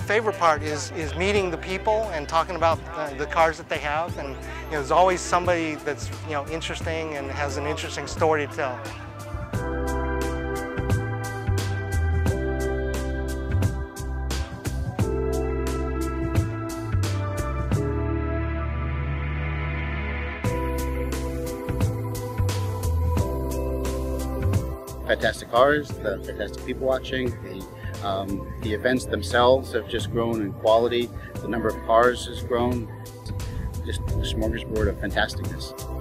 favorite part is, is meeting the people and talking about the, the cars that they have. And you know, there's always somebody that's you know, interesting and has an interesting story to tell. fantastic cars, the fantastic people watching, the um, the events themselves have just grown in quality. The number of cars has grown. Just a smorgasbord of fantasticness.